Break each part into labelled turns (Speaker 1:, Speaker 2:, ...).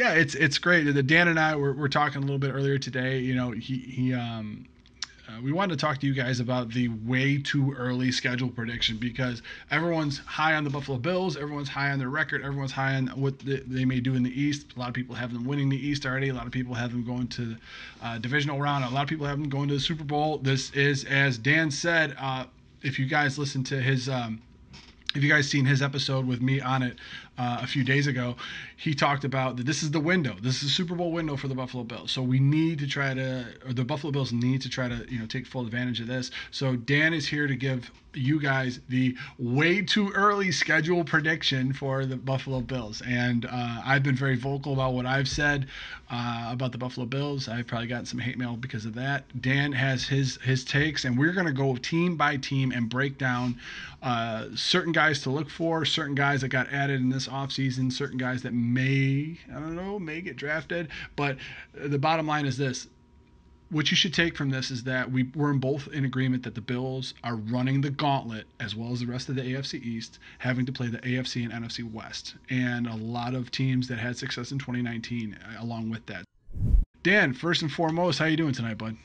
Speaker 1: Yeah, it's it's great. Dan and I were, were talking a little bit earlier today. You know, he he um uh, we wanted to talk to you guys about the way too early schedule prediction because everyone's high on the Buffalo Bills, everyone's high on their record, everyone's high on what the, they may do in the East. A lot of people have them winning the East already. A lot of people have them going to uh, divisional round. A lot of people have them going to the Super Bowl. This is, as Dan said, uh, if you guys listen to his. Um, if you guys seen his episode with me on it uh, a few days ago, he talked about that this is the window. This is the Super Bowl window for the Buffalo Bills. So we need to try to, or the Buffalo Bills need to try to, you know, take full advantage of this. So Dan is here to give you guys the way too early schedule prediction for the Buffalo Bills. And uh, I've been very vocal about what I've said uh, about the Buffalo Bills. I've probably gotten some hate mail because of that. Dan has his his takes, and we're going to go team by team and break down uh, certain guys to look for, certain guys that got added in this offseason, certain guys that may, I don't know, may get drafted. But the bottom line is this what you should take from this is that we, we're in both in agreement that the Bills are running the gauntlet as well as the rest of the AFC East, having to play the AFC and NFC West, and a lot of teams that had success in 2019 uh, along with that. Dan, first and foremost, how you doing tonight, bud?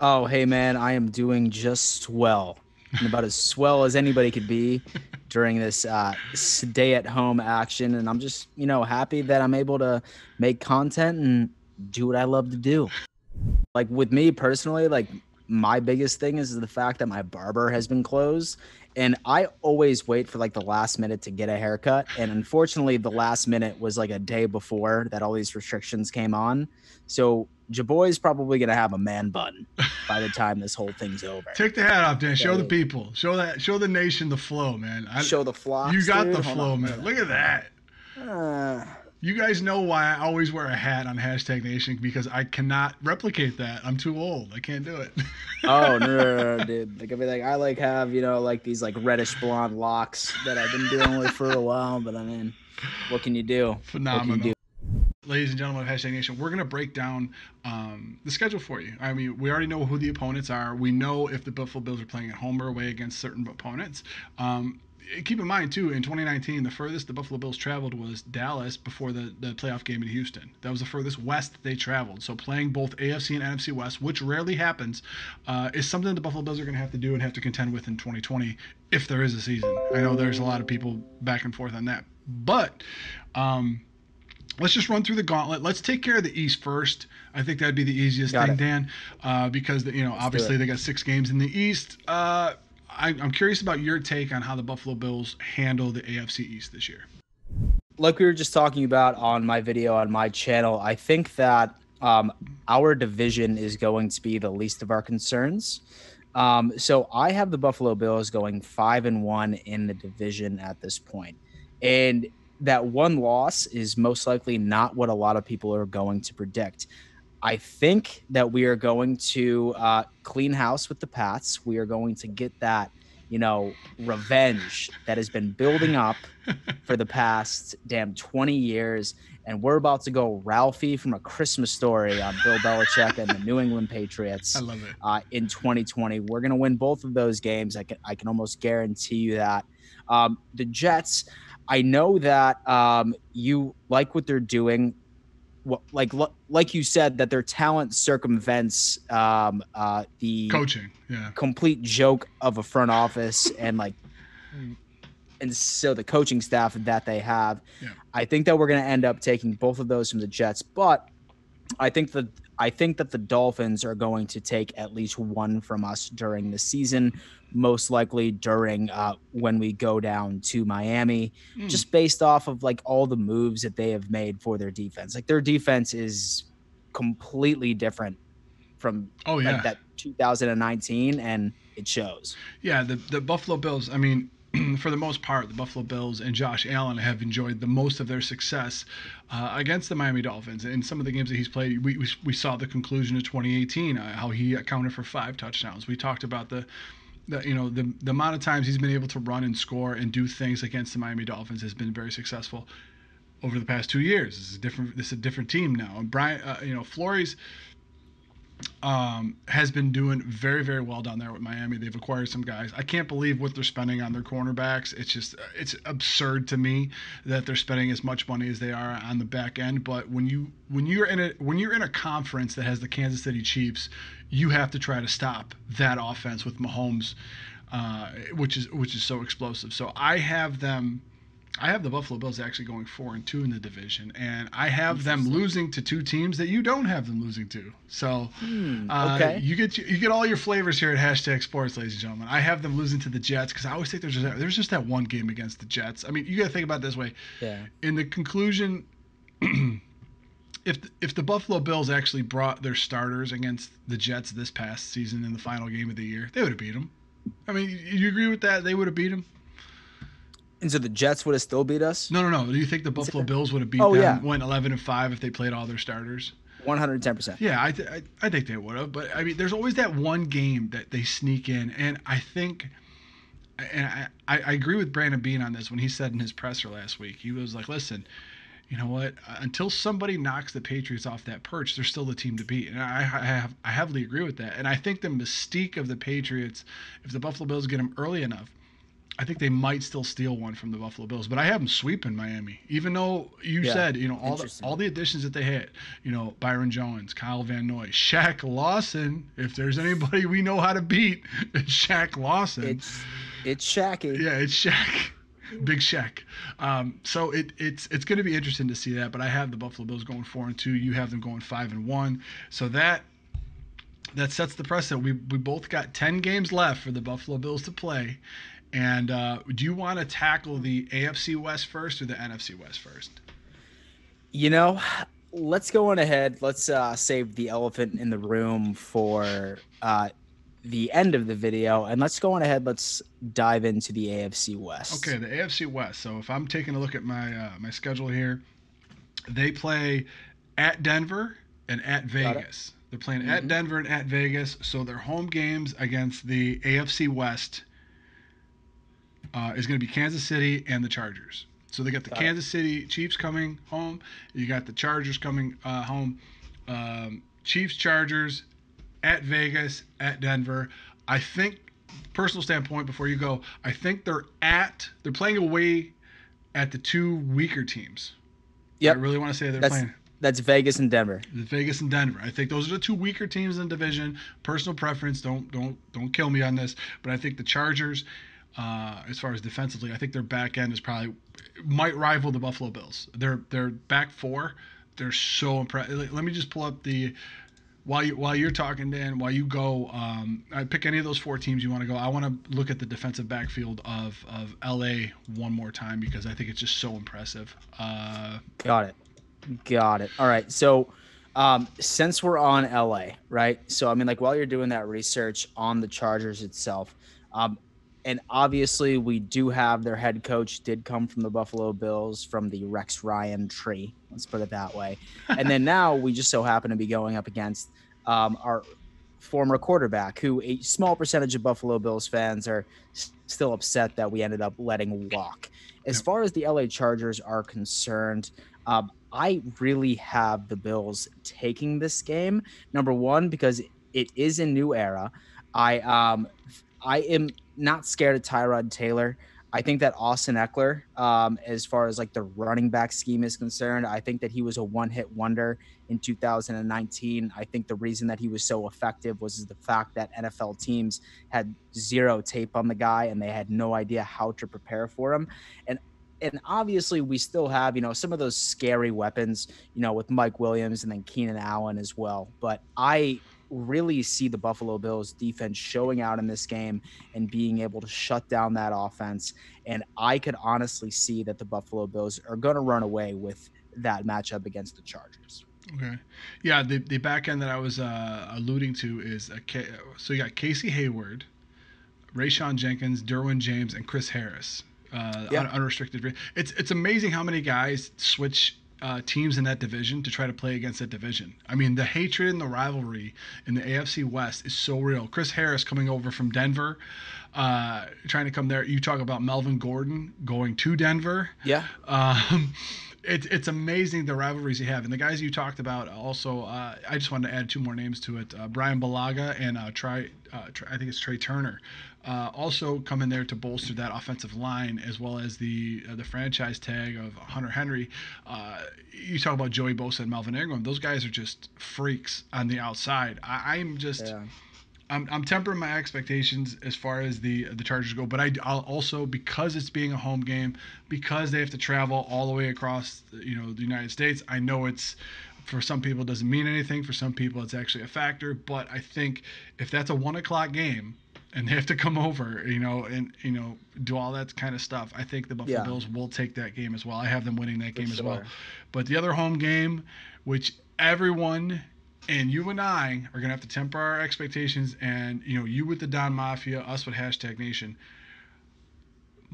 Speaker 2: Oh, hey man, I am doing just well, and about as swell as anybody could be during this uh, stay-at-home action, and I'm just you know happy that I'm able to make content and do what I love to do. Like with me personally, like my biggest thing is the fact that my barber has been closed and I always wait for like the last minute to get a haircut. And unfortunately, the last minute was like a day before that all these restrictions came on. So Jaboy's probably gonna have a man bun by the time this whole thing's over.
Speaker 1: Take the hat off, Dan. Show the people. Show that. Show the nation the flow, man.
Speaker 2: I, show the flow.
Speaker 1: You got dude. the flow, on, man. Look at that. Uh, you guys know why I always wear a hat on hashtag Nation because I cannot replicate that. I'm too old. I can't do it.
Speaker 2: oh no, no, no, no, dude! Like I mean, like I like have you know like these like reddish blonde locks that I've been dealing with for a while. But I mean, what can you do?
Speaker 1: Phenomenal. You do? Ladies and gentlemen of Hashtag Nation, we're going to break down um, the schedule for you. I mean, we already know who the opponents are. We know if the Buffalo Bills are playing at home or away against certain opponents. Um, keep in mind too in 2019 the furthest the buffalo bills traveled was dallas before the, the playoff game in houston that was the furthest west they traveled so playing both afc and nfc west which rarely happens uh, is something the buffalo bills are going to have to do and have to contend with in 2020 if there is a season i know there's a lot of people back and forth on that but um, let's just run through the gauntlet. Let's take care of the East first. I think that'd be the easiest got thing, it. Dan, uh, because the, you know let's obviously they got six games in the East. Uh, I, I'm curious about your take on how the Buffalo Bills handle the AFC East this year.
Speaker 2: Like we were just talking about on my video on my channel, I think that um, our division is going to be the least of our concerns. Um, so I have the Buffalo Bills going five and one in the division at this point, and that one loss is most likely not what a lot of people are going to predict. I think that we are going to uh, clean house with the Pats. We are going to get that, you know, revenge that has been building up for the past damn 20 years. And we're about to go Ralphie from a Christmas story on Bill Belichick and the New England Patriots.
Speaker 1: I love it.
Speaker 2: Uh, in 2020, we're going to win both of those games. I can, I can almost guarantee you that. Um, the Jets, I know that um, you like what they're doing like like you said that their talent circumvents um, uh, the
Speaker 1: coaching, yeah,
Speaker 2: complete joke of a front office and like, and so the coaching staff that they have. Yeah. I think that we're going to end up taking both of those from the Jets, but I think that I think that the Dolphins are going to take at least one from us during the season, most likely during uh, when we go down to Miami, mm. just based off of like all the moves that they have made for their defense. Like their defense is completely different from
Speaker 1: oh yeah
Speaker 2: like, that 2019, and it shows.
Speaker 1: Yeah, the the Buffalo Bills. I mean, for the most part, the Buffalo Bills and Josh Allen have enjoyed the most of their success uh, against the Miami Dolphins. In some of the games that he's played, we, we, we saw the conclusion of 2018, uh, how he accounted for five touchdowns. We talked about the, the you know the the amount of times he's been able to run and score and do things against the Miami Dolphins has been very successful over the past two years. This is a different this is a different team now. And Brian, uh, you know, Flores um, has been doing very, very well down there with Miami. They've acquired some guys. I can't believe what they're spending on their cornerbacks. It's just, it's absurd to me that they're spending as much money as they are on the back end. But when you when you're in a when you're in a conference that has the Kansas City Chiefs, you have to try to stop that offense with Mahomes, uh, which is which is so explosive. So I have them I have the Buffalo Bills actually going four and two in the division, and I have them losing to two teams that you don't have them losing to. So,
Speaker 2: Hmm,
Speaker 1: uh, you get you get all your flavors here at hashtag Sports, ladies and gentlemen. I have them losing to the Jets because I always think there's just that, there's just that one game against the Jets. I mean, you got to think about it this way.
Speaker 2: Yeah.
Speaker 1: In the conclusion, if if the Buffalo Bills actually brought their starters against the Jets this past season in the final game of the year, they would have beat them. I mean, you, you agree with that? They would have beat them.
Speaker 2: And so the Jets would have still beat us.
Speaker 1: No, no, no. Do you think the Buffalo Bills would have beat
Speaker 2: Oh,
Speaker 1: them,
Speaker 2: yeah.
Speaker 1: went 11 and 5 if they played all their starters?
Speaker 2: One hundred ten percent.
Speaker 1: Yeah, I, th- I, I think they would have. But I mean, there's always that one game that they sneak in, and I think, and I, I, I agree with Brandon Beane on this when he said in his presser last week, he was like, "Listen, you know what? Uh, until somebody knocks the Patriots off that perch, they're still the team to beat." And I, I have I heavily agree with that. And I think the mystique of the Patriots, if the Buffalo Bills get them early enough, I think they might still steal one from the Buffalo Bills, but I have them sweeping Miami. Even though you
Speaker 2: Yeah,
Speaker 1: said, you know, all the all the additions that they had, you know, Byron Jones, Kyle Van Noy, Shaq Lawson. If there's anybody we know how to beat, it's Shaq Lawson.
Speaker 2: It's it's Shacky.
Speaker 1: yeah, it's Shaq. Big Shaq. Um, so it, it's it's going to be interesting to see that. But I have the Buffalo Bills going four and two. You have them going five and one. So that that sets the precedent. We we both got ten games left for the Buffalo Bills to play. And uh, do you want to tackle the AFC West first or the NFC West first?
Speaker 2: You know, let's go on ahead. Let's uh, save the elephant in the room for uh, the end of the video, and let's go on ahead. Let's dive into the AFC West.
Speaker 1: Okay, the AFC West. So if I'm taking a look at my uh, my schedule here, they play at Denver and at. Vegas. They're playing at Denver and at Vegas. So their home games against the AFC West uh, is going to be Kansas City and the Chargers. So they got the
Speaker 2: Got it.
Speaker 1: Kansas City Chiefs coming home. You got the Chargers coming uh, home. Um, Chiefs, Chargers, at Vegas, at Denver. I think, personal standpoint, before you go, I think they're at they're playing away at the two weaker teams.
Speaker 2: Yep.
Speaker 1: I really want to say they're
Speaker 2: That's
Speaker 1: playing
Speaker 2: that's Vegas and Denver.
Speaker 1: Vegas and Denver. I think those are the two weaker teams in the division. Personal preference. Don't don't don't kill me on this, but I think the Chargers, uh, as far as defensively, I think their back end is probably might rival the Buffalo Bills. Their their back four, they're so impressive. Let me just pull up the. While you while you're talking, Dan, while you go, um, I pick any of those four teams you want to go. I want to look at the defensive backfield of of LA one more time because I think it's just so impressive. Uh,
Speaker 2: Got it. Got it. All right. So, um, since we're on LA, right? So, I mean, like while you're doing that research on the Chargers itself, um, and obviously we do have their head coach did come from the Buffalo Bills from the Rex Ryan tree. Let's put it that way. And then now we just so happen to be going up against um, our former quarterback, who a small percentage of Buffalo Bills fans are s- still upset that we ended up letting walk. As far as the LA Chargers are concerned, um, I really have the Bills taking this game. Number one, because it is a new era. I um, I am not scared of Tyrod Taylor. I think that Austin Ekeler, um, as far as like the running back scheme is concerned, I think that he was a one-hit wonder in 2019. I think the reason that he was so effective was the fact that NFL teams had zero tape on the guy and they had no idea how to prepare for him. And and obviously we still have, you know, some of those scary weapons, you know, with Mike Williams and then Keenan Allen as well. But I really see the Buffalo Bills defense showing out in this game and being able to shut down that offense. And I could honestly see that the Buffalo Bills are going to run away with that matchup against the Chargers.
Speaker 1: Okay. Yeah, the, the back end that I was uh, alluding to is a K- so you got Casey Hayward, Rayshawn Jenkins, Derwin James, and Chris Harris. Uh,
Speaker 2: Yeah.
Speaker 1: un- unrestricted. It's it's amazing how many guys switch uh, teams in that division to try to play against that division. I mean, the hatred and the rivalry in the AFC West is so real. Chris Harris coming over from Denver, uh, trying to come there. You talk about Melvin Gordon going to Denver.
Speaker 2: Yeah.
Speaker 1: Um, it's it's amazing the rivalries you have, and the guys you talked about also. Uh, I just wanted to add two more names to it: uh, Bryan Bulaga and uh, Try, uh, I think it's Trai Turner. Uh, also come in there to bolster that offensive line as well as the uh, the franchise tag of Hunter Henry. Uh, you talk about Joey Bosa and Melvin Ingram; those guys are just freaks on the outside. I, I'm just.
Speaker 2: Yeah.
Speaker 1: I'm, I'm tempering my expectations as far as the the Chargers go, but I, I'll also because it's being a home game, because they have to travel all the way across you know the United States. I know it's for some people doesn't mean anything. For some people it's actually a factor. But I think if that's a one o'clock game and they have to come over, you know, and you know do all that kind of stuff, I think the Buffalo
Speaker 2: Yeah.
Speaker 1: Bills will take that game as well. I have them winning that game as well. But the other home game, which everyone and you and I are gonna have to temper our expectations, and you know, you with the Don Mafia, us with hashtag Nation.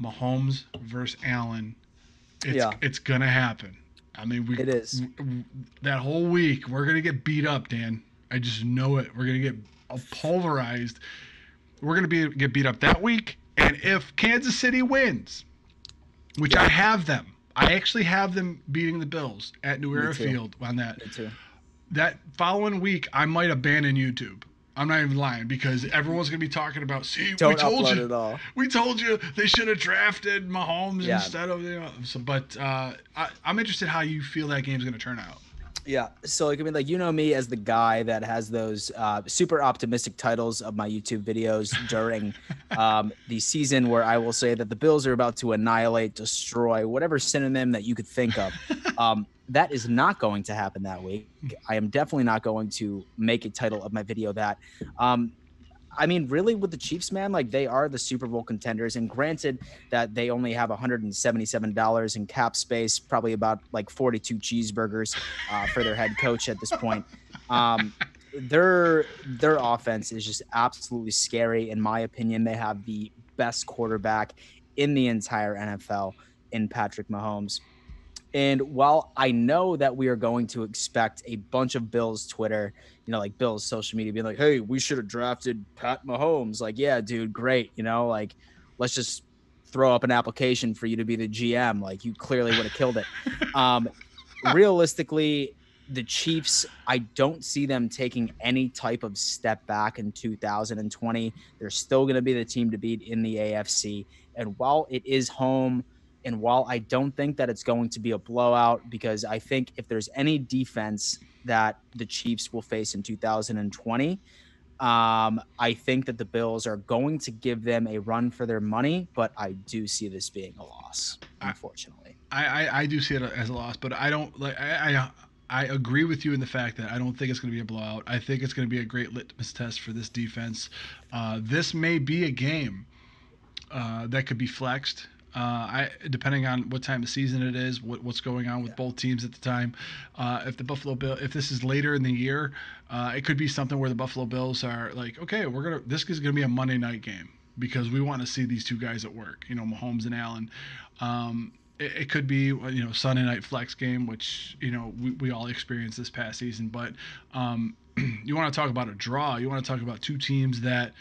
Speaker 1: Mahomes versus Allen, it's
Speaker 2: Yeah.
Speaker 1: it's gonna happen. I mean, we
Speaker 2: It is.
Speaker 1: w- w- that whole week we're gonna get beat up, Dan. I just know it. We're gonna get pulverized. We're gonna be get beat up that week, and if Kansas City wins, which I have them, I actually have them beating the Bills at New Era. Field on that that following week, I might abandon YouTube. I'm not even lying because everyone's gonna be talking about. See, we
Speaker 2: Don't
Speaker 1: told you.
Speaker 2: it all.
Speaker 1: We told you they should have drafted Mahomes
Speaker 2: Yeah.
Speaker 1: instead of you know. So, but uh, I, I'm interested how you feel that game's gonna turn out.
Speaker 2: Yeah. So like I mean, like you know me as the guy that has those uh, super optimistic titles of my YouTube videos during um, the season where I will say that the Bills are about to annihilate, destroy whatever synonym that you could think of. Um, that is not going to happen that week. I am definitely not going to make a title of my video that. Um, I mean, really, with the Chiefs, man, like they are the Super Bowl contenders. And granted that they only have $177 in cap space, probably about like 42 cheeseburgers uh, for their head coach at this point. Um, their their offense is just absolutely scary, in my opinion. They have the best quarterback in the entire NFL in Patrick Mahomes. And while I know that we are going to expect a bunch of Bills Twitter, you know, like Bills social media being like, hey, we should have drafted Pat Mahomes. Like, yeah, dude, great. You know, like, let's just throw up an application for you to be the GM. Like, you clearly would have killed it. Um, realistically, the Chiefs, I don't see them taking any type of step back in 2020. They're still going to be the team to beat in the AFC. And while it is home, and while I don't think that it's going to be a blowout, because I think if there's any defense that the Chiefs will face in 2020, um, I think that the Bills are going to give them a run for their money, but I do see this being a loss, unfortunately.
Speaker 1: I, I, I do see it as a loss, but I don't like I, I I agree with you in the fact that I don't think it's going to be a blowout. I think it's going to be a great litmus test for this defense. Uh, this may be a game uh, that could be flexed. Uh, I depending on what time of season it is, what, what's going on with
Speaker 2: Yeah.
Speaker 1: both teams at the time. Uh, if the Buffalo Bill, if this is later in the year, uh, it could be something where the Buffalo Bills are like, okay, we're gonna this is gonna be a Monday night game because we want to see these two guys at work. You know, Mahomes and Allen. Um, it, it could be you know Sunday night flex game, which you know we, we all experienced this past season. But um, you want to talk about a draw. You want to talk about two teams that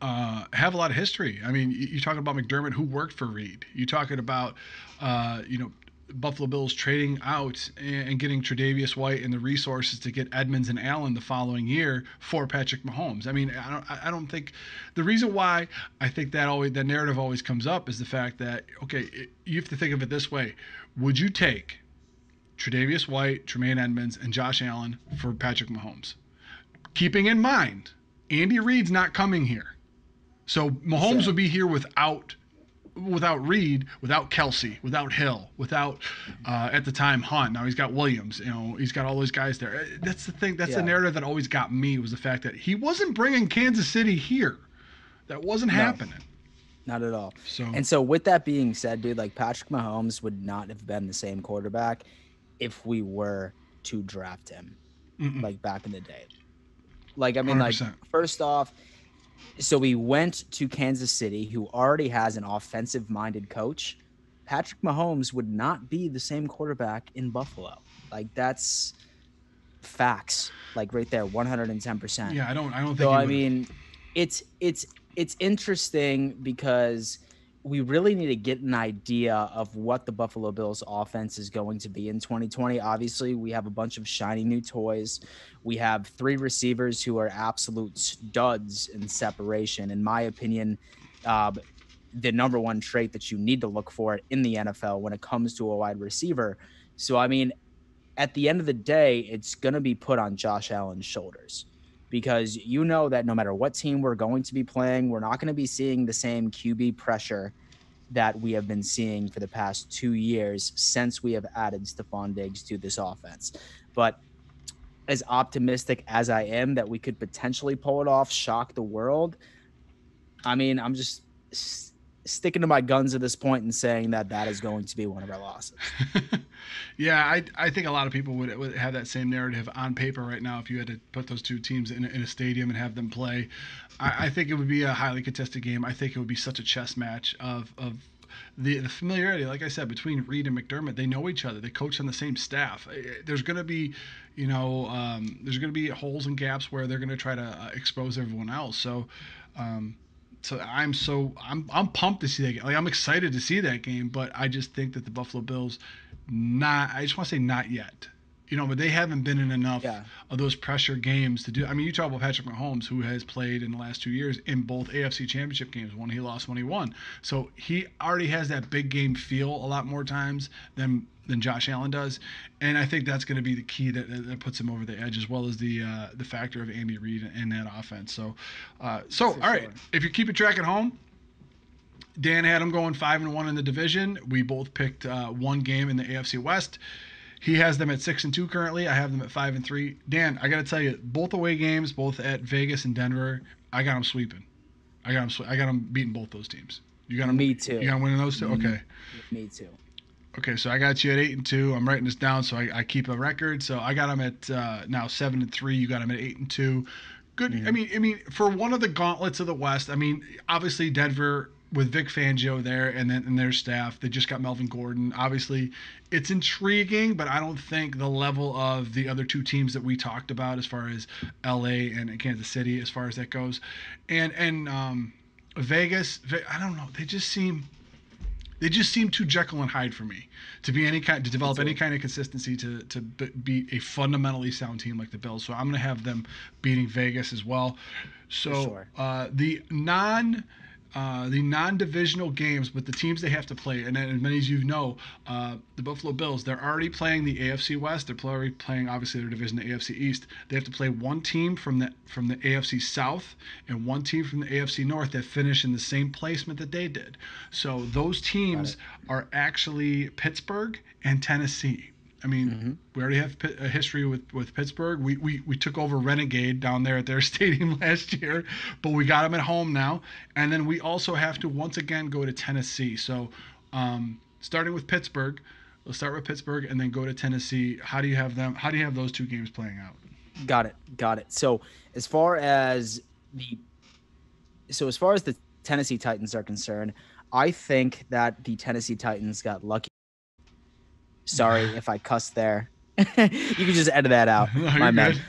Speaker 1: uh, have a lot of history. I mean, you- you're talking about McDermott, who worked for Reid. You're talking about, uh, you know, Buffalo Bills trading out and getting Tre'Davious White and the resources to get Edmunds and Allen the following year for Patrick Mahomes. I mean, I don't, I don't think the reason why I think that always that narrative always comes up is the fact that okay, you have to think of it this way: Would you take Tre'Davious White, Tremaine Edmunds, and Josh Allen for Patrick Mahomes? Keeping in mind, Andy Reid's not coming here. So Mahomes
Speaker 2: Yeah.
Speaker 1: would be here without without Reid, without Kelce, without Hill, without uh, at the time Hunt. Now he's got Williams. You know, he's got all those guys there. Uh, That's the thing. That's the narrative that always got me was the fact that he wasn't bringing Kansas City here. That wasn't
Speaker 2: No.
Speaker 1: happening.
Speaker 2: Not at all.
Speaker 1: So
Speaker 2: And so, with that being said, dude, like Patrick Mahomes would not have been the same quarterback if we were to draft him,
Speaker 1: mm-mm.
Speaker 2: like back in the day. Like, I mean, like,
Speaker 1: 100%.
Speaker 2: first off, so we went to Kansas City, who already has an offensive minded coach. Patrick Mahomes would not be the same quarterback in Buffalo. Like, that's facts, like right there, 110%.
Speaker 1: yeah, I don't. I don't think.
Speaker 2: So I mean, it's it's it's interesting because we really need to get an idea of what the Buffalo Bills offense is going to be in 2020. Obviously, we have a bunch of shiny new toys. We have three receivers who are absolute studs in separation. In my opinion, uh, the number one trait that you need to look for in the NFL when it comes to a wide receiver. So, I mean, at the end of the day, it's going to be put on Josh Allen's shoulders because you know that no matter what team we're going to be playing, we're not going to be seeing the same QB pressure that we have been seeing for the past two years since we have added Stefon Diggs to this offense. But as optimistic as I am that we could potentially pull it off, shock the world, I mean, I'm just sticking to my guns at this point and saying that that is going to be one of our losses.
Speaker 1: yeah, I, I think a lot of people would, would have that same narrative on paper right now if you had to put those two teams in, in a stadium and have them play. I, I think it would be a highly contested game. I think it would be such a chess match of, of the, the familiarity, like I said, between Reid and McDermott, they know each other. They coach on the same staff. There's going to be, you know, um, there's going to be holes and gaps where they're going to try to uh, expose everyone else. So, um, so I'm so I'm I'm pumped to see that game. Like I'm excited to see that game, but I just think that the Buffalo Bills not I just want to say not yet. You know, but they haven't been in enough yeah. of those pressure games to do. I mean, you talk about Patrick Mahomes, who has played in the last two years in both AFC Championship games. One he lost, one he won. So he already has that big game feel a lot more times than than Josh Allen does, and I think that's going to be the key that, that puts him over the edge, as well as the uh, the factor of Andy Reid and that offense. So, uh, so all right, sure. if you're keeping track at home, Dan had him going five and one in the division. We both picked uh, one game in the AFC West. He has them at six and two currently. I have them at five and three. Dan, I got to tell you, both away games, both at Vegas and Denver, I got them sweeping. I got them. I got them beating both those teams. You got them.
Speaker 2: Me too.
Speaker 1: You got them winning those two. Okay.
Speaker 2: Me too.
Speaker 1: Okay, so I got you at eight and two. I'm writing this down so I, I keep a record. So I got them at uh, now seven and three. You got them at eight and two. Good. Mm-hmm. I mean, I mean, for one of the gauntlets of the West. I mean, obviously Denver with Vic Fangio there and then and their staff. They just got Melvin Gordon. Obviously, it's intriguing, but I don't think the level of the other two teams that we talked about as far as L.A. and Kansas City, as far as that goes, and and um, Vegas. I don't know. They just seem they just seem too Jekyll and Hyde for me to be any kind to develop any kind of consistency to to be a fundamentally sound team like the Bills. So I'm going to have them beating Vegas as well. So sure. uh, the non uh, the non-divisional games, but the teams they have to play, and as many as you know, uh, the Buffalo Bills, they're already playing the AFC West. They're already playing obviously their division, the AFC East. They have to play one team from the from the AFC South and one team from the AFC North that finish in the same placement that they did. So those teams are actually Pittsburgh and Tennessee. I mean, mm-hmm. we already have a history with, with Pittsburgh. We, we we took over Renegade down there at their stadium last year, but we got them at home now. And then we also have to once again go to Tennessee. So, um, starting with Pittsburgh, let's start with Pittsburgh and then go to Tennessee. How do you have them? How do you have those two games playing out?
Speaker 2: Got it. Got it. So as far as the so as far as the Tennessee Titans are concerned, I think that the Tennessee Titans got lucky Sorry if I cussed there. you can just edit that out. no, my man.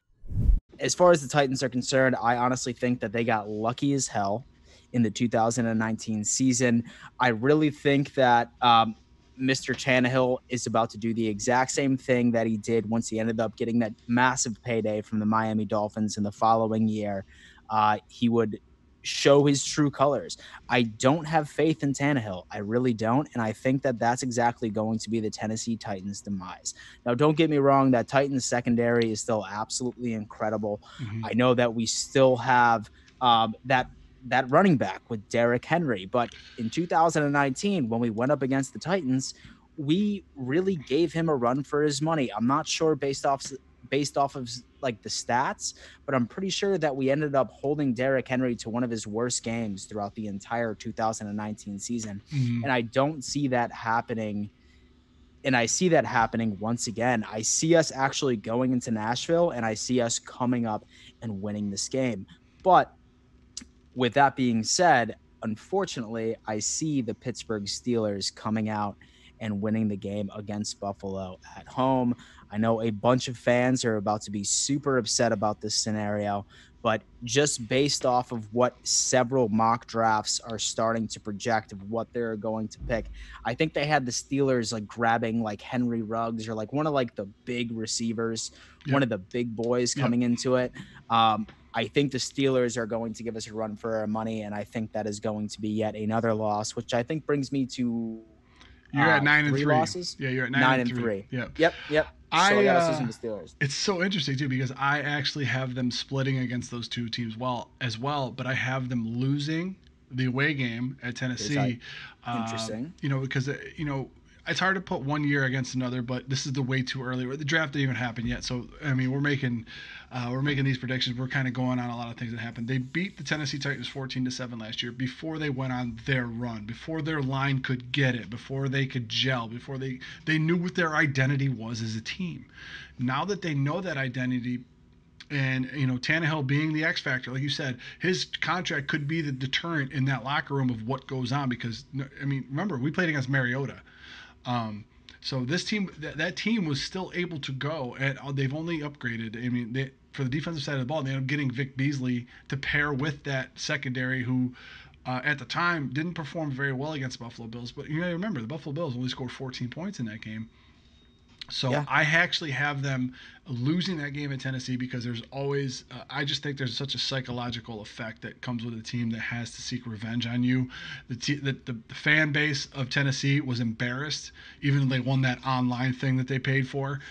Speaker 2: As far as the Titans are concerned, I honestly think that they got lucky as hell in the 2019 season. I really think that um, Mr. Tannehill is about to do the exact same thing that he did once he ended up getting that massive payday from the Miami Dolphins in the following year. Uh, he would show his true colors. I don't have faith in Tannehill. I really don't. And I think that that's exactly going to be the Tennessee Titans' demise. Now, don't get me wrong, that Titans secondary is still absolutely incredible. Mm-hmm. I know that we still have um, that. That running back with Derrick Henry. But in 2019, when we went up against the Titans, we really gave him a run for his money. I'm not sure based off based off of like the stats, but I'm pretty sure that we ended up holding Derrick Henry to one of his worst games throughout the entire 2019 season. Mm-hmm. And I don't see that happening. And I see that happening once again. I see us actually going into Nashville and I see us coming up and winning this game. But with that being said, unfortunately, I see the Pittsburgh Steelers coming out and winning the game against Buffalo at home. I know a bunch of fans are about to be super upset about this scenario, But just based off of what several mock drafts are starting to project of what they're going to pick, I think they had the Steelers like grabbing like Henry Ruggs or like one of like the big receivers, yep. one of the big boys coming yep. into it. Um, I think the Steelers are going to give us a run for our money, and I think that is going to be yet another loss, which I think brings me to
Speaker 1: you're uh, at nine
Speaker 2: and
Speaker 1: three
Speaker 2: losses.
Speaker 1: Yeah, you're at nine,
Speaker 2: nine
Speaker 1: and,
Speaker 2: and
Speaker 1: three.
Speaker 2: three. Yep. Yep. Yep.
Speaker 1: I,
Speaker 2: so I got
Speaker 1: uh,
Speaker 2: the Steelers.
Speaker 1: It's so interesting too because I actually have them splitting against those two teams well as well, but I have them losing the away game at Tennessee.
Speaker 2: Interesting.
Speaker 1: Um, you know because uh, you know it's hard to put one year against another, but this is the way too early. The draft didn't even happen yet, so I mean, we're making uh, we're making these predictions. We're kind of going on a lot of things that happened. They beat the Tennessee Titans 14 to seven last year before they went on their run, before their line could get it, before they could gel, before they they knew what their identity was as a team. Now that they know that identity, and you know Tannehill being the X factor, like you said, his contract could be the deterrent in that locker room of what goes on. Because I mean, remember we played against Mariota. Um, so this team, that, that team was still able to go, and uh, they've only upgraded. I mean, they, for the defensive side of the ball, they ended up getting Vic Beasley to pair with that secondary who. Uh, at the time, didn't perform very well against Buffalo Bills, but you to remember the Buffalo Bills only scored 14 points in that game. So yeah. I actually have them losing that game at Tennessee because there's always, uh, I just think there's such a psychological effect that comes with a team that has to seek revenge on you. The, te- the, the, the, fan base of Tennessee was embarrassed, even though they won that online thing that they paid for.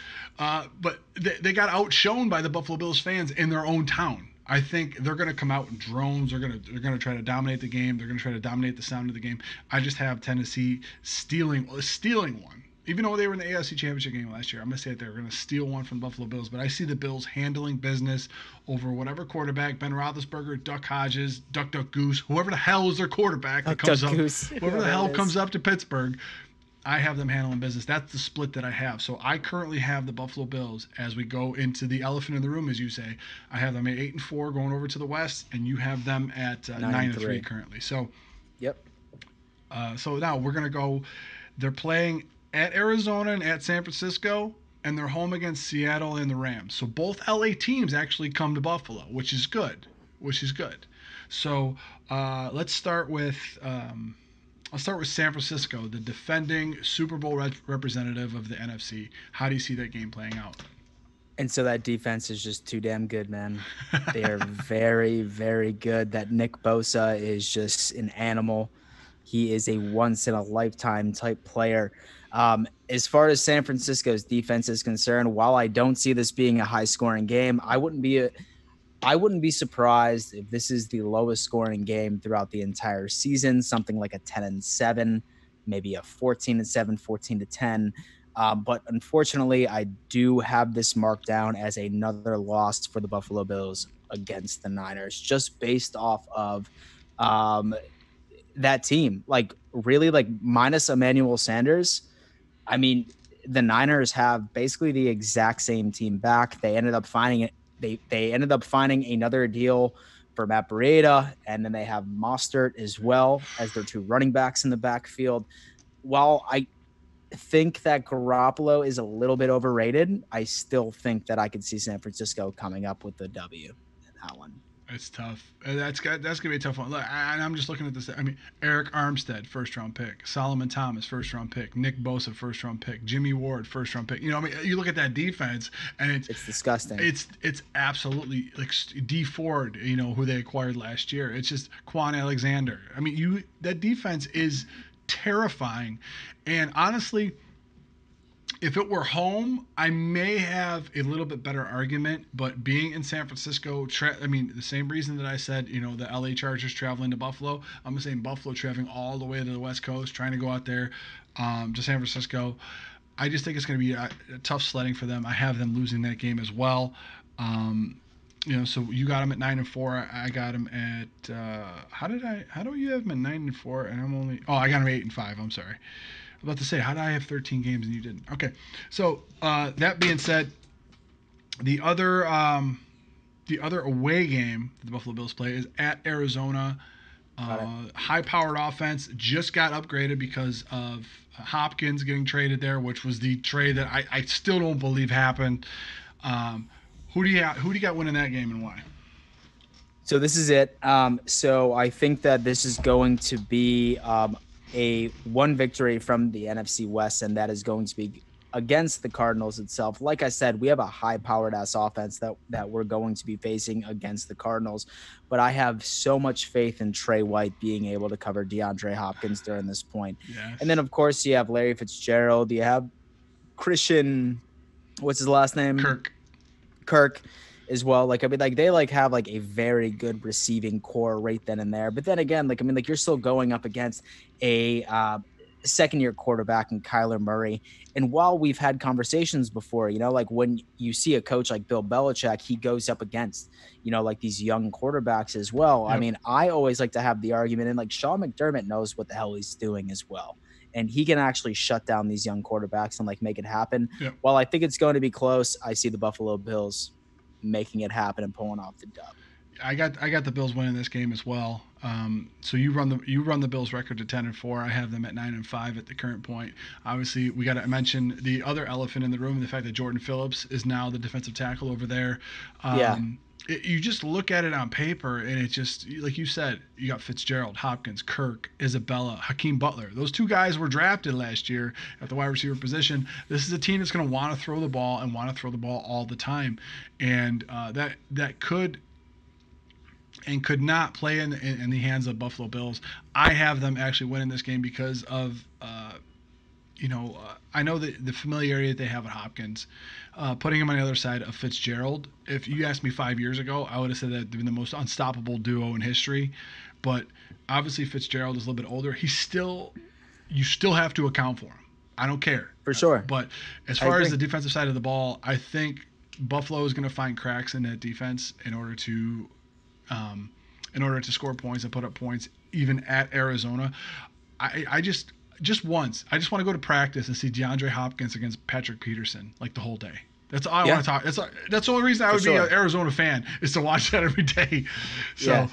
Speaker 1: Uh, but they, they got outshone by the Buffalo Bills fans in their own town. I think they're going to come out in drones. They're going to they're going to try to dominate the game. They're going to try to dominate the sound of the game. I just have Tennessee stealing stealing one even though they were in the AFC Championship game last year, I'm gonna say that they're gonna steal one from the Buffalo Bills. But I see the Bills handling business over whatever quarterback, Ben Roethlisberger, Duck Hodges, Duck Duck Goose, whoever the hell is their quarterback that comes
Speaker 2: Duck,
Speaker 1: up,
Speaker 2: Goose.
Speaker 1: whoever the hell comes up to Pittsburgh. I have them handling business. That's the split that I have. So I currently have the Buffalo Bills as we go into the elephant in the room, as you say. I have them at eight and four going over to the West, and you have them at uh, nine, nine, and three. three currently. So,
Speaker 2: yep.
Speaker 1: Uh, so now we're gonna go. They're playing at Arizona and at San Francisco, and they're home against Seattle and the Rams. So both LA teams actually come to Buffalo, which is good, which is good. So uh, let's start with um, I'll start with San Francisco, the defending Super Bowl rep- representative of the NFC. How do you see that game playing out?
Speaker 2: And so that defense is just too damn good, man. They are very, very good. That Nick Bosa is just an animal. He is a once in a lifetime type player. Um, as far as San Francisco's defense is concerned, while I don't see this being a high scoring game, I wouldn't be a, I wouldn't be surprised if this is the lowest scoring game throughout the entire season, something like a 10 and 7, maybe a 14 and 7, 14 to 10. Um, but unfortunately, I do have this marked down as another loss for the Buffalo Bills against the Niners, just based off of um, that team. Like, really, like minus Emmanuel Sanders I mean, the Niners have basically the exact same team back. They ended up finding it. They they ended up finding another deal for Matt Breida, and then they have Mostert as well as their two running backs in the backfield. While I think that Garoppolo is a little bit overrated, I still think that I could see San Francisco coming up with the W in that one.
Speaker 1: It's tough. Uh, that's that's gonna be a tough one. Look, I, I'm just looking at this. I mean, Arik Armstead, first round pick. Solomon Thomas, first round pick. Nick Bosa, first round pick. Jimmy Ward, first round pick. You know, I mean, you look at that defense, and it's
Speaker 2: it's disgusting.
Speaker 1: It's it's absolutely like Dee Ford. You know who they acquired last year. It's just Kwon Alexander. I mean, you that defense is terrifying, and honestly if it were home, I may have a little bit better argument. But being in San Francisco, tra- I mean, the same reason that I said, you know, the LA Chargers traveling to Buffalo, I'm saying Buffalo traveling all the way to the West Coast, trying to go out there um, to San Francisco. I just think it's going to be a, a, tough sledding for them. I have them losing that game as well. Um, you know, so you got them at nine and four. I got them at uh, how did I? How do you have them at nine and four? And I'm only oh, I got them eight and five. I'm sorry about to say, how did I have 13 games and you didn't? Okay, so uh, that being said, the other um, the other away game that the Buffalo Bills play is at Arizona. Uh, high-powered offense just got upgraded because of Hopkins getting traded there, which was the trade that I, I still don't believe happened. Um, who do you have, who do you got winning that game and why?
Speaker 2: So this is it. Um, so I think that this is going to be um, a one victory from the NFC West, and that is going to be against the Cardinals itself. Like I said, we have a high powered ass offense that that we're going to be facing against the Cardinals. But I have so much faith in Tre White being able to cover DeAndre Hopkins during this point.
Speaker 1: Yes.
Speaker 2: And then of course you have Larry Fitzgerald, you have Christian what's his last name?
Speaker 1: Kirk.
Speaker 2: Kirk as well. Like I mean, like they like have like a very good receiving core right then and there. But then again, like I mean, like you're still going up against a uh, second year quarterback in Kyler Murray. And while we've had conversations before, you know, like when you see a coach like Bill Belichick, he goes up against, you know, like these young quarterbacks as well.
Speaker 1: Yep.
Speaker 2: I mean, I always like to have the argument, and like Sean McDermott knows what the hell he's doing as well. And he can actually shut down these young quarterbacks and like make it happen.
Speaker 1: Yep.
Speaker 2: While I think it's going to be close, I see the Buffalo Bills making it happen and pulling off the dub.
Speaker 1: I got I got the Bills winning this game as well. Um, so you run the you run the Bills record to ten and four. I have them at nine and five at the current point. Obviously, we got to mention the other elephant in the room: the fact that Jordan Phillips is now the defensive tackle over there. Um,
Speaker 2: Yeah.
Speaker 1: It- you just look at it on paper, and it just like you said, you got Fitzgerald, Hopkins, Kirk, Isabella, Hakeem Butler. Those two guys were drafted last year at the wide receiver position. This is a team that's going to want to throw the ball and want to throw the ball all the time, and uh, that that could and could not play in, in, in the hands of Buffalo Bills. I have them actually winning this game because of, uh, you know, uh, I know the, the familiarity that they have at Hopkins. Uh, putting him on the other side of Fitzgerald, if you asked me five years ago, I would have said that they've been the most unstoppable duo in history. But obviously, Fitzgerald is a little bit older. He's still, you still have to account for him. I don't care.
Speaker 2: For sure.
Speaker 1: But as far as the defensive side of the ball, I think Buffalo is going to find cracks in that defense in order to, um, in order to score points and put up points, even at Arizona. I, I just, just once, I just want to go to practice and see DeAndre Hopkins against Patrick Peterson like the whole day. That's all I
Speaker 2: Yeah.
Speaker 1: want to talk. That's that's the only reason I would be an Arizona fan is to watch that every day. So,
Speaker 2: Yeah.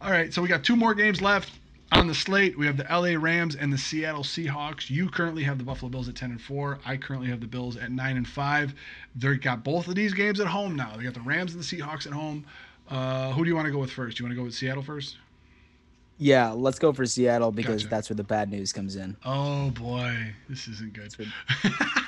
Speaker 1: all right. So we got two more games left on the slate. We have the LA Rams and the Seattle Seahawks. You currently have the Buffalo Bills at 10 and 4. I currently have the Bills at 9 and 5. They got both of these games at home now. They got the Rams and the Seahawks at home. Uh, who do you want to go with first? Do you want to go with Seattle first?
Speaker 2: Yeah, let's go for Seattle because
Speaker 1: Gotcha.
Speaker 2: that's where the bad news comes in.
Speaker 1: Oh boy, this isn't good.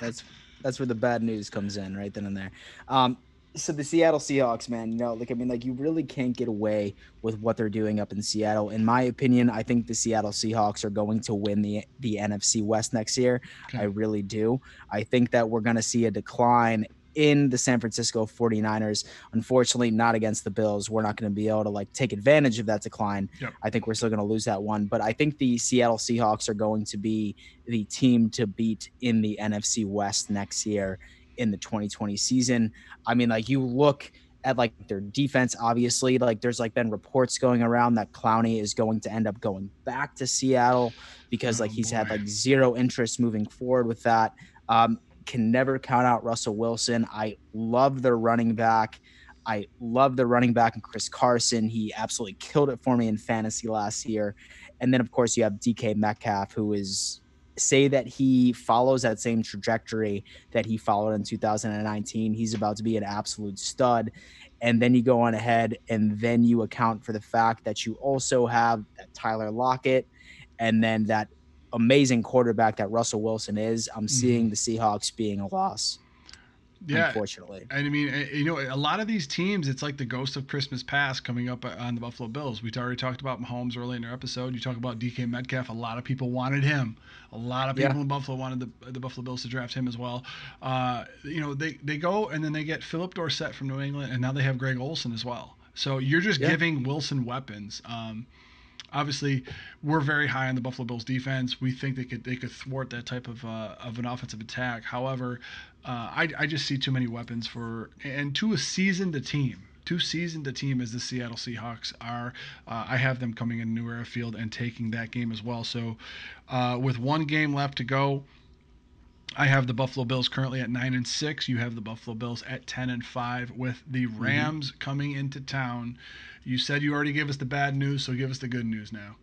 Speaker 2: That's that's where the bad news comes in right then and there. Um, so the Seattle Seahawks, man, you know, like I mean, like you really can't get away with what they're doing up in Seattle. In my opinion, I think the Seattle Seahawks are going to win the the NFC West next year.
Speaker 1: Okay.
Speaker 2: I really do. I think that we're going to see a decline in the San Francisco 49ers. Unfortunately, not against the Bills. We're not going to be able to like take advantage of that decline.
Speaker 1: Yep.
Speaker 2: I think we're still going to lose that one, but I think the Seattle Seahawks are going to be the team to beat in the NFC West next year in the 2020 season. I mean, like you look at like their defense, obviously, like there's like been reports going around that Clowney is going to end up going back to Seattle because like
Speaker 1: Oh,
Speaker 2: he's had like zero interest moving forward with that. Um, can never count out Russell Wilson. I love their running back. I love the running back and Chris Carson. He absolutely killed it for me in fantasy last year. And then of course you have DK Metcalf, who is say that he follows that same trajectory that he followed in 2019. He's about to be an absolute stud. And then you go on ahead and then you account for the fact that you also have that Tyler Lockett and then that amazing quarterback that Russell Wilson is. I'm seeing the Seahawks being a loss,
Speaker 1: Yeah,
Speaker 2: unfortunately.
Speaker 1: And I mean, eh, you know, a lot of these teams, it's like the ghost of Christmas past coming up uh, on the Buffalo Bills. We already talked about Mahomes early in our episode. You talk about DK Metcalf. A lot of people wanted him. A lot of people
Speaker 2: Yeah.
Speaker 1: in Buffalo wanted the, the Buffalo Bills to draft him as well. Uh, you know, they, they go and then they get Phillip Dorsett from New England, and now they have Greg Olsen as well. So you're just
Speaker 2: Yeah.
Speaker 1: giving Wilson weapons. Um, obviously, we're very high on the Buffalo Bills defense. We think they could they could thwart that type of uh, of an offensive attack. However, uh, I I just see too many weapons for and to a seasoned a team. Too seasoned a team as the Seattle Seahawks are. Uh, I have them coming in New Era Field and taking that game as well. So, uh, with one game left to go, I have the Buffalo Bills currently at nine and six. You have the Buffalo Bills at ten and five. With the Rams coming into town, you said you already gave us the bad news, so give us the good news now.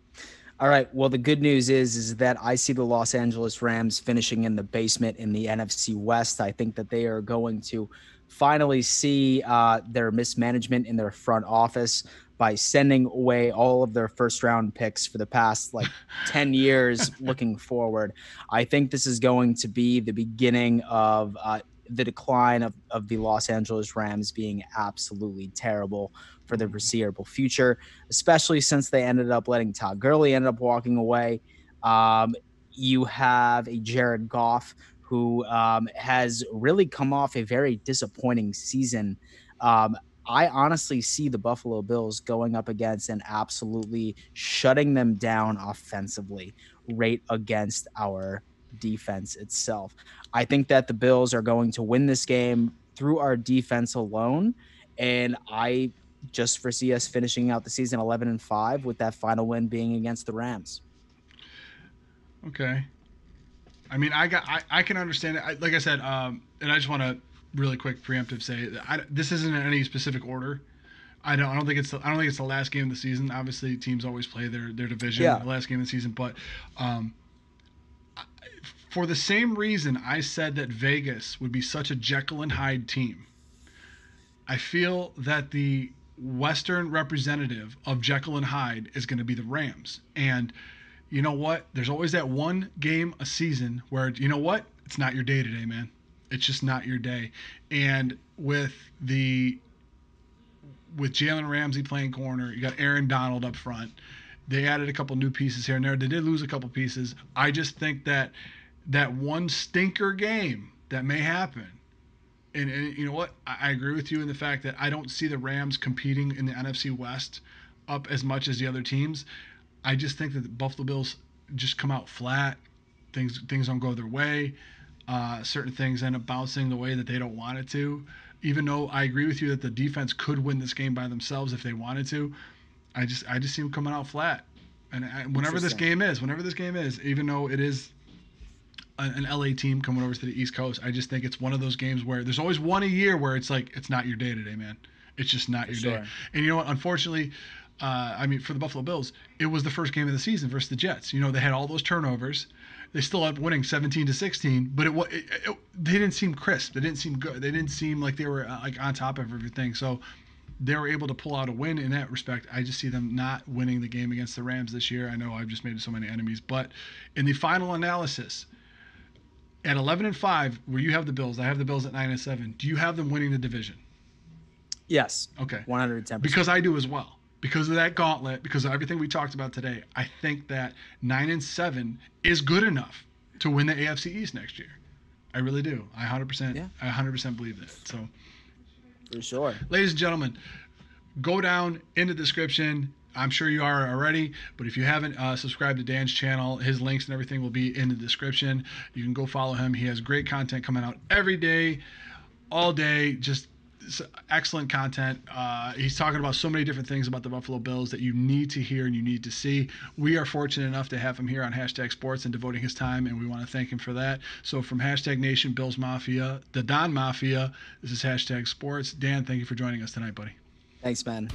Speaker 2: All right. Well, the good news is is that I see the Los Angeles Rams finishing in the basement in the NFC West. I think that they are going to finally see uh, their mismanagement in their front office by sending away all of their first round picks for the past like 10 years looking forward. I think this is going to be the beginning of uh, the decline of, of the Los Angeles Rams being absolutely terrible for the foreseeable future, especially since they ended up letting Todd Gurley end up walking away. Um, you have a Jared Goff who um, has really come off a very disappointing season. Um, I honestly see the Buffalo Bills going up against and absolutely shutting them down offensively, right against our defense itself. I think that the Bills are going to win this game through our defense alone. And I just foresee us finishing out the season 11 and 5 with that final win being against the Rams.
Speaker 1: Okay. I mean, I got, I, I can understand it. I, like I said, um, and I just want to really quick preemptive say I, this isn't in any specific order. I don't, I don't think it's, the, I don't think it's the last game of the season. Obviously, teams always play their their division
Speaker 2: Yeah.
Speaker 1: the last game of the season, but um, I- for the same reason I said that Vegas would be such a Jekyll and Hyde team. I feel that the Western representative of Jekyll and Hyde is going to be the Rams, and you know what? There's always that one game a season where you know what? It's not your day today, man. It's just not your day. And with the with Jalen Ramsey playing corner, you got Aaron Donald up front. They added a couple new pieces here and there. They did lose a couple pieces. I just think that that one stinker game that may happen. And, and you know what? I, I agree with you in the fact that I don't see the Rams competing in the NFC West up as much as the other teams. I just think that the Buffalo Bills just come out flat. Things things don't go their way. Uh, certain things end up bouncing the way that they don't want it to. Even though I agree with you that the defense could win this game by themselves if they wanted to, I just I just see them coming out flat. And I, whenever this game is, whenever this game is, even though it is an, an LA team coming over to the East Coast, I just think it's one of those games where there's always one a year where it's like it's not your day today, man. It's just not
Speaker 2: For
Speaker 1: your
Speaker 2: sure.
Speaker 1: day. And you know what? Unfortunately, uh, I mean, for the Buffalo Bills, it was the first game of the season versus the Jets. You know, they had all those turnovers. They still ended up winning 17 to 16, but it, it, it they didn't seem crisp. They didn't seem good. They didn't seem like they were uh, like on top of everything. So they were able to pull out a win in that respect. I just see them not winning the game against the Rams this year. I know I've just made so many enemies, but in the final analysis, at 11 and 5, where you have the Bills, I have the Bills at 9 and 7. Do you have them winning the division?
Speaker 2: Yes,
Speaker 1: Okay.
Speaker 2: 110%.
Speaker 1: Because I do as well. Because of that gauntlet, because of everything we talked about today, I think that 9 and 7 is good enough to win the AFC East next year. I really do. I 100%
Speaker 2: Yeah.
Speaker 1: I 100% believe that. So
Speaker 2: for sure.
Speaker 1: ladies and gentlemen, go down in the description. I'm sure you are already, but if you haven't uh, subscribed to Dan's channel, his links and everything will be in the description. You can go follow him. He has great content coming out every day, all day. Just excellent content. Uh, he's talking about so many different things about the Buffalo Bills that you need to hear and you need to see. We are fortunate enough to have him here on hashtag Sports and devoting his time, and we want to thank him for that. So from hashtag Nation Bills Mafia, the Don Mafia, this is hashtag Sports. Dan, thank you for joining us tonight, buddy.
Speaker 2: Thanks, man.